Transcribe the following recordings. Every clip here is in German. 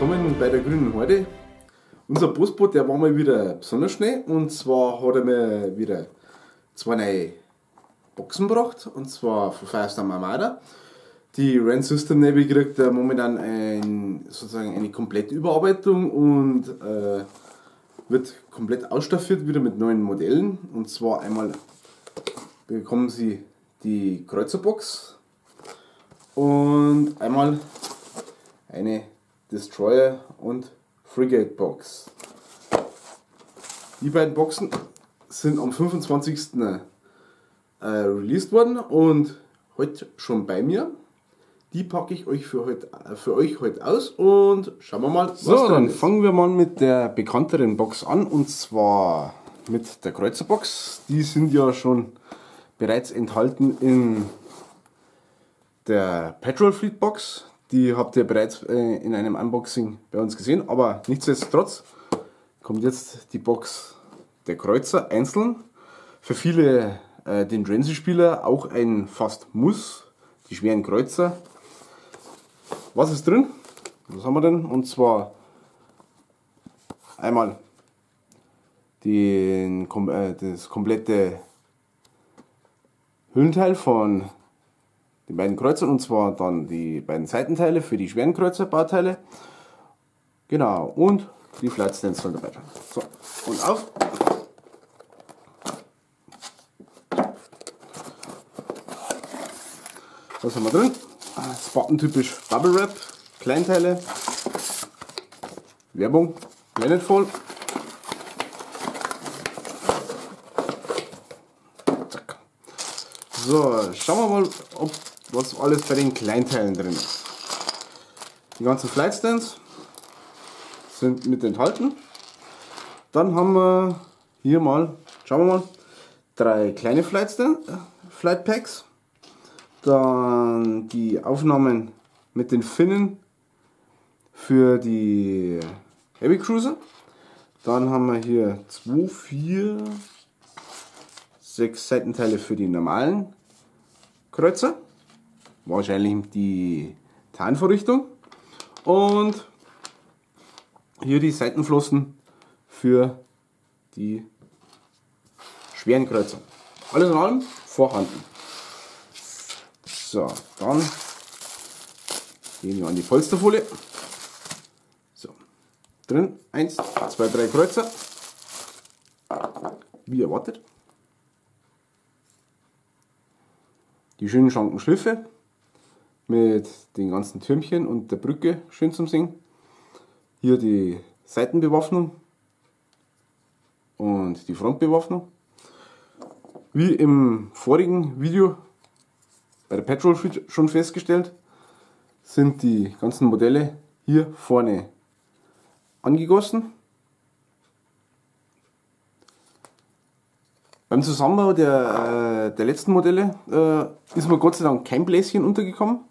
willkommen bei der Grünen Horde. Unser Postboot, der war mal wieder besonders schnell und zwar hat er mir wieder zwei neue Boxen gebracht und zwar von Firestorm Armada. Die Ren System Navy kriegt momentan ein, sozusagen eine komplette Überarbeitung und äh, wird komplett ausstaffiert wieder mit neuen Modellen und zwar einmal bekommen sie die Kreuzerbox und einmal eine Destroyer und Frigate Box. Die beiden Boxen sind am 25. Äh, released worden und heute schon bei mir. Die packe ich euch für, heute, für euch heute aus und schauen wir mal, was So, dann ist. fangen wir mal mit der bekannteren Box an und zwar mit der Kreuzerbox. Die sind ja schon bereits enthalten in der Petrol Fleet Box. Die habt ihr bereits äh, in einem Unboxing bei uns gesehen, aber nichtsdestotrotz kommt jetzt die Box der Kreuzer einzeln. Für viele äh, den Drenzy-Spieler auch ein fast Muss, die schweren Kreuzer. Was ist drin? Was haben wir denn? Und zwar einmal den, äh, das komplette Hüllenteil von den beiden Kreuzern und zwar dann die beiden Seitenteile für die schweren Kreuzerbauteile. Genau, und die Flight Stands sollen dabei sein. So, und auf. Was haben wir drin? Spartan-typisch Bubble Wrap, Kleinteile, Werbung, Planetfall. Zack. So, schauen wir mal, ob was alles bei den Kleinteilen drin ist. Die ganzen Flightstands sind mit enthalten. Dann haben wir hier mal, schauen wir mal, drei kleine Flightstand, Flight Packs. Dann die Aufnahmen mit den Finnen für die Heavy Cruiser. Dann haben wir hier 2, 4, 6 Seitenteile für die normalen Kreuzer wahrscheinlich die Tarnvorrichtung. Und hier die Seitenflossen für die schweren Kreuzer. Alles in allem vorhanden. So, dann gehen wir an die Polsterfolie. So, drin 1, 2, 3 Kreuzer. Wie erwartet. Die schönen schlanken Schliffe mit den ganzen Türmchen und der Brücke schön zum Sehen. Hier die Seitenbewaffnung und die Frontbewaffnung. Wie im vorigen Video bei der Petrol schon festgestellt, sind die ganzen Modelle hier vorne angegossen. Beim Zusammenbau der, äh, der letzten Modelle äh, ist mir Gott sei Dank kein Bläschen untergekommen.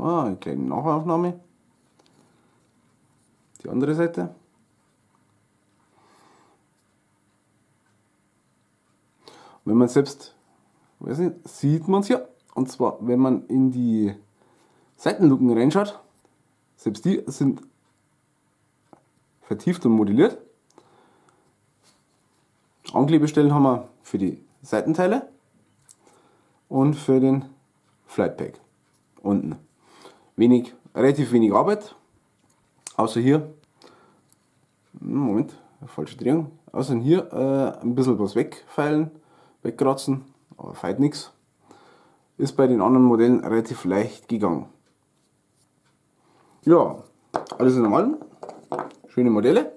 So, eine kleine Nachaufnahme. Die andere Seite. Wenn man selbst, weiß nicht, sieht man es ja. Und zwar, wenn man in die Seitenluken reinschaut, selbst die sind vertieft und modelliert. Anklebestellen haben wir für die Seitenteile und für den Flightpack unten wenig, relativ wenig Arbeit. Außer hier, hm, Moment, falsche Drehung. Außer hier äh, ein bisschen was wegfeilen, wegkratzen, aber feit nichts. Ist bei den anderen Modellen relativ leicht gegangen. Ja, alles in allem. Schöne Modelle.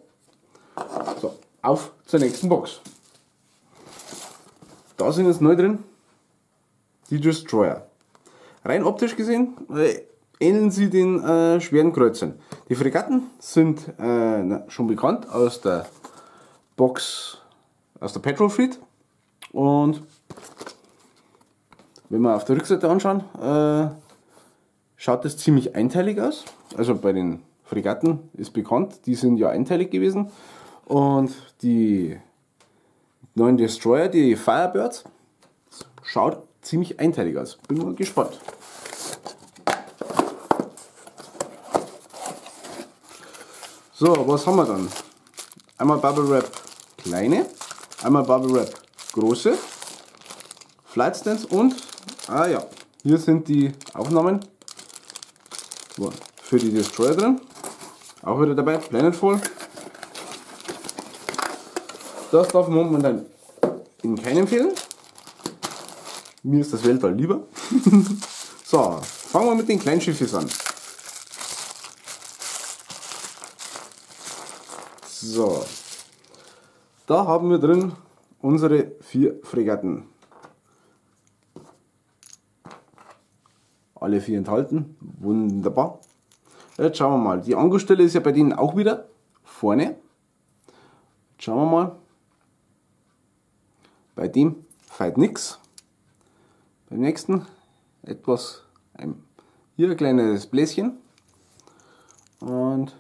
So, auf zur nächsten Box. Da sind jetzt neu drin die Destroyer. Rein optisch gesehen, äh, ähneln sie den äh, schweren Kreuzern. Die Fregatten sind äh, schon bekannt aus der Box, aus der Petrol Fleet. Und wenn wir auf der Rückseite anschauen, äh, schaut das ziemlich einteilig aus. Also bei den Fregatten ist bekannt, die sind ja einteilig gewesen. Und die neuen Destroyer, die Firebirds, schaut ziemlich einteilig aus. Bin mal gespannt. So, was haben wir dann? Einmal Bubble Wrap kleine, einmal Bubble Wrap große, Flight Stands und, ah ja, hier sind die Aufnahmen für die Destroyer drin. Auch wieder dabei, Planetfall. Das darf momentan in keinem fehlen. Mir ist das Weltall lieber. so, fangen wir mit den Kleinschiffes an. So, da haben wir drin unsere vier Fregatten. Alle vier enthalten, wunderbar. Jetzt schauen wir mal, die Angustelle ist ja bei denen auch wieder vorne. Jetzt schauen wir mal, bei dem feit nichts. Beim nächsten etwas, ein, hier ein kleines Bläschen. Und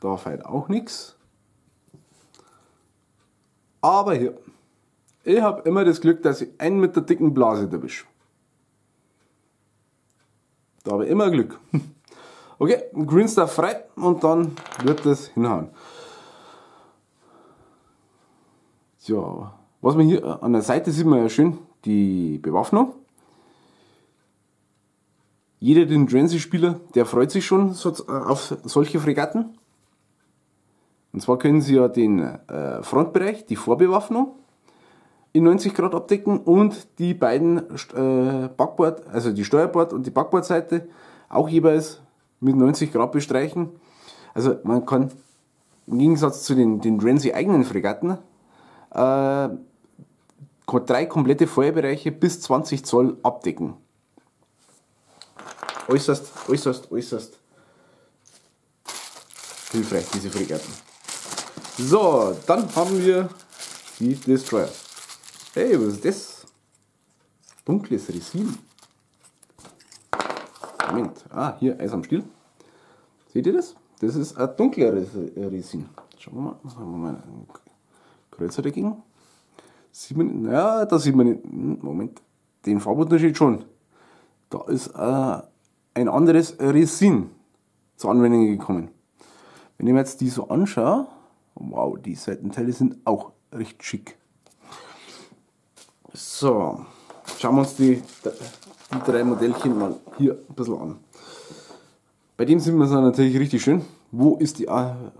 da feit auch nichts. Aber hier, ich habe immer das Glück, dass ich einen mit der dicken Blase erwische. Da habe ich immer Glück. Okay, Green Star frei und dann wird das hinhauen. So, was man hier an der Seite sieht man ja schön die Bewaffnung. Jeder den Drancy-Spieler, der freut sich schon auf solche Fregatten. Und zwar können Sie ja den äh, Frontbereich, die Vorbewaffnung in 90 Grad abdecken und die beiden äh, Backbord, also die Steuerbord und die Backbordseite auch jeweils mit 90 Grad bestreichen. Also man kann im Gegensatz zu den, den Renzi eigenen Fregatten äh, drei komplette Feuerbereiche bis 20 Zoll abdecken. Äußerst, äußerst, äußerst hilfreich, diese Fregatten. So, dann haben wir die Destroyer. Hey, was ist das? Dunkles Resin. Moment. Ah, hier Eis am Stiel. Seht ihr das? Das ist ein dunkleres Resin. Schauen wir mal. Haben wir mal einen Kreuzer dagegen. Sieht man, ja, da sieht man nicht. Hm, Moment. Den Farbunterschied schon. Da ist äh, ein anderes Resin zur Anwendung gekommen. Wenn ich mir jetzt die so anschaue, wow, die Seitenteile sind auch recht schick. So, schauen wir uns die, die drei Modellchen mal hier ein bisschen an. Bei dem sieht man es natürlich richtig schön. Wo ist, die,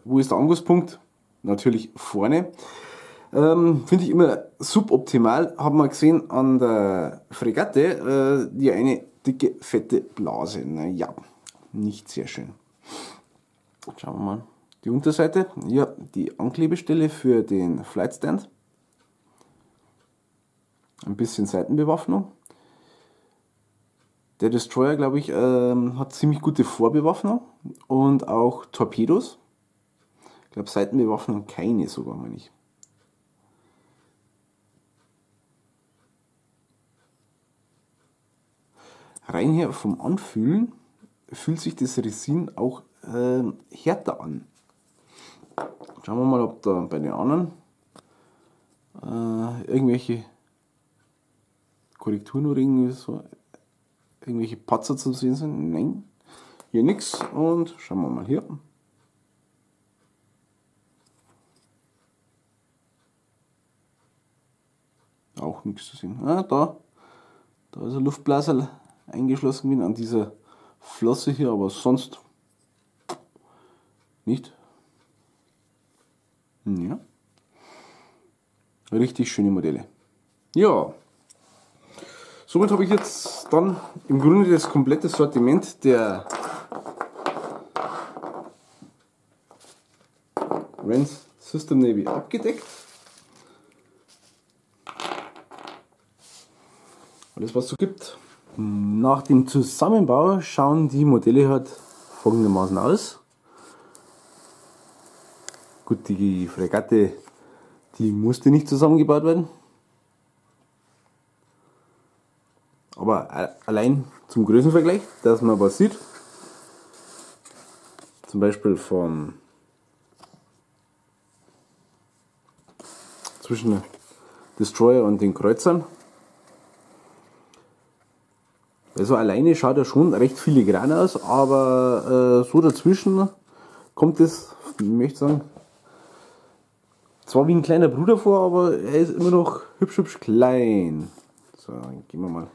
wo ist der Angusspunkt? Natürlich vorne. Ähm, Finde ich immer suboptimal. Haben wir gesehen an der Fregatte, äh, die eine dicke, fette Blase. Naja, nicht sehr schön. Schauen wir mal. Die Unterseite, ja, die Anklebestelle für den Flight Stand. Ein bisschen Seitenbewaffnung. Der Destroyer, glaube ich, ähm, hat ziemlich gute Vorbewaffnung und auch Torpedos. Ich glaube, Seitenbewaffnung keine sogar, meine ich. Rein hier vom Anfühlen fühlt sich das Resin auch äh, härter an. Schauen wir mal, ob da bei den anderen äh, irgendwelche Korrekturen oder irgendwie so irgendwelche Patzer zu sehen sind. Nein, hier nichts. Und schauen wir mal hier. Auch nichts zu sehen. Ah, da, da ist ein Luftblaser eingeschlossen gewesen an dieser Flosse hier, aber sonst nicht. Ja. Richtig schöne Modelle. Ja. Somit habe ich jetzt dann im Grunde das komplette Sortiment der Rens System Navy abgedeckt. Alles was es so gibt. Nach dem Zusammenbau schauen die Modelle halt folgendermaßen aus. Gut, die Fregatte, die musste nicht zusammengebaut werden. Aber allein zum Größenvergleich, dass man was sieht, zum Beispiel vom zwischen Destroyer und den Kreuzern. Also alleine schaut er schon recht filigran aus, aber äh, so dazwischen kommt es ich möchte sagen, zwar wie ein kleiner Bruder vor, aber er ist immer noch hübsch, hübsch klein. So, dann gehen wir mal ein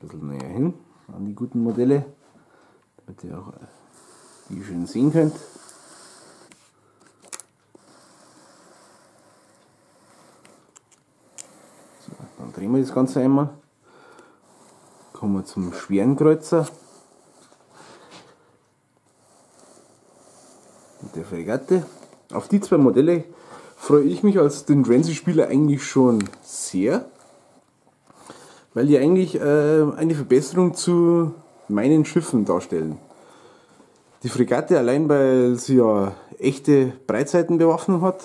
bisschen näher hin an die guten Modelle, damit ihr auch die schön sehen könnt. So, dann drehen wir das Ganze einmal. Kommen wir zum schweren Kreuzer. Mit der Fregatte. Auf die zwei Modelle freue ich mich als den Drenzy-Spieler eigentlich schon sehr, weil die eigentlich äh, eine Verbesserung zu meinen Schiffen darstellen. Die Fregatte allein, weil sie ja echte Breitseitenbewaffnung hat,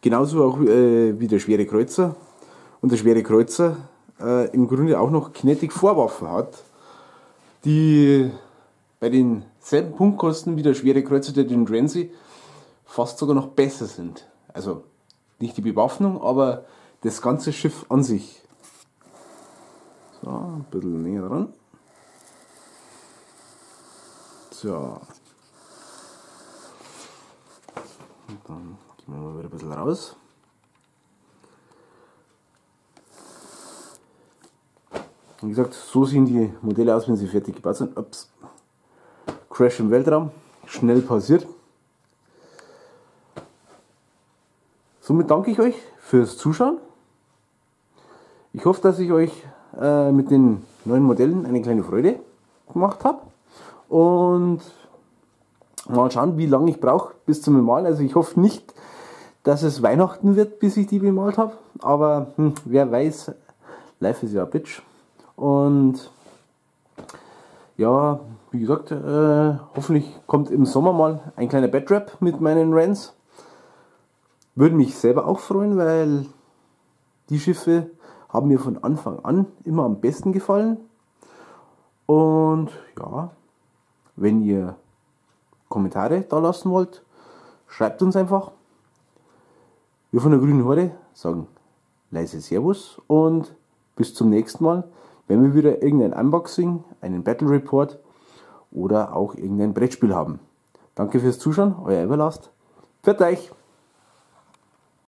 genauso auch äh, wie der schwere Kreuzer. Und der schwere Kreuzer äh, im Grunde auch noch Kinetic Vorwaffen hat, die bei denselben Punktkosten wie der schwere Kreuzer der Drenzy fast sogar noch besser sind. Also nicht die Bewaffnung, aber das ganze Schiff an sich. So, ein bisschen näher dran. So. Und dann gehen wir mal wieder ein bisschen raus. Wie gesagt, so sehen die Modelle aus, wenn sie fertig gebaut sind. Ups. Crash im Weltraum, schnell passiert. Somit danke ich euch fürs Zuschauen. Ich hoffe, dass ich euch äh, mit den neuen Modellen eine kleine Freude gemacht habe. Und mal schauen, wie lange ich brauche bis zum Bemalen. Also ich hoffe nicht, dass es Weihnachten wird, bis ich die bemalt habe. Aber hm, wer weiß, life is ja bitch. Und ja, wie gesagt, äh, hoffentlich kommt im Sommer mal ein kleiner Badrap mit meinen Rents. Würde mich selber auch freuen, weil die Schiffe haben mir von Anfang an immer am besten gefallen. Und ja, wenn ihr Kommentare da lassen wollt, schreibt uns einfach. Wir von der Grünen Horde sagen leise Servus und bis zum nächsten Mal, wenn wir wieder irgendein Unboxing, einen Battle Report oder auch irgendein Brettspiel haben. Danke fürs Zuschauen, euer Everlast. Für euch!